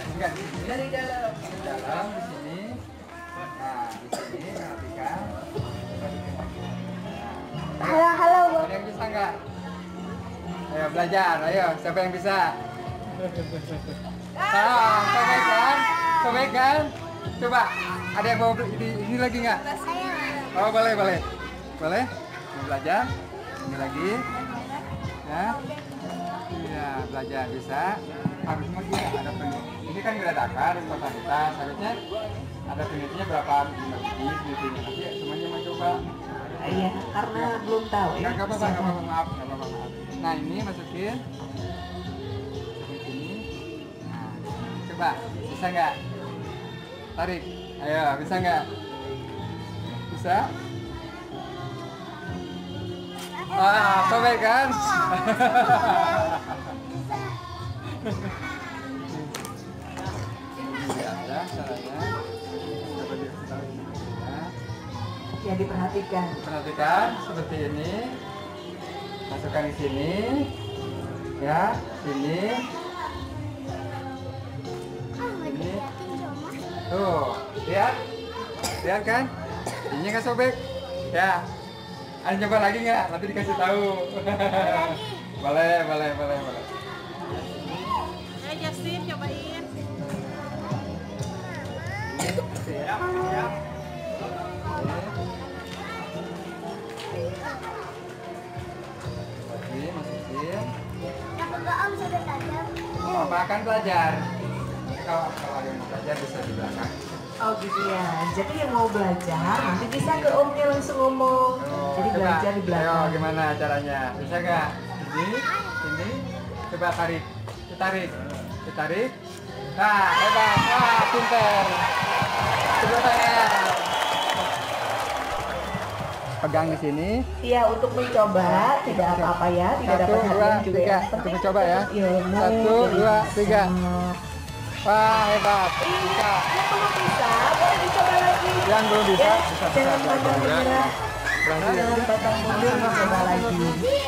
Enggak. Dari dalam. Dalam, di sini. Nah, di sini, perhatikan. Nah, Halo, halo. ada yang bisa nggak? Ayo belajar, ayo. Siapa yang bisa? Ah, sobek kan? Sobek kan? Coba, ada yang mau ini, ini lagi nggak? Oh, boleh, boleh. Boleh? Mau belajar? Ini lagi. Ya. Iya, belajar bisa. Harus mesti ada penit. Ini kan gradakan totalitas. Harusnya ada penitnya berapa biji, biji nanti semuanya mau coba. Iya, karena belum tahu ya. Enggak apa-apa, enggak apa-apa, maaf, enggak apa-apa, maaf. Nah, ini masukin. Sini. Nah, coba, bisa nggak? Tarik. Ayo, bisa nggak? Bisa? Ah, sobek kan? Ya diperhatikan. Perhatikan seperti ini. Masukkan di sini. Ya, sini. Ini. Tuh, lihat. Lihat kan? Ini nggak sobek. Ya. Ada coba lagi nggak? Nanti dikasih tahu. boleh, boleh, boleh, boleh. Eh Justin cobain. Siap, Lagi masukin. Apakah om sudah tajam? Papa akan belajar. Kalau kalau ada yang mau belajar bisa di belakang. Oh gitu ya. Jadi yang mau belajar nanti bisa ke omnya langsung ngomong. Oh, Jadi coba. belajar di Ayo, belakang. gimana caranya? Bisa nggak? Ini, ini. Coba tarik. Ditarik. Ditarik. Nah, hebat. Wah, pinter. Coba tangan. Pegang di sini. Iya, untuk mencoba tidak apa-apa ya, tidak Satu, dapat dua, juga tiga. ya. Untuk mencoba ya. Ilmu Satu, dari dua, tiga. Wah, hebat. Bisa. Yang belum bisa, boleh dicoba lagi. Yang belum bisa, Ya, bisa. Jangan belajar. menyerah. Berhasil. Jangan pandang mundur, coba lagi.